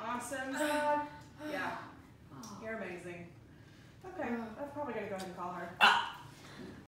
awesome, Yeah, you're amazing. Okay, I'm probably gonna go ahead and call her. Ah.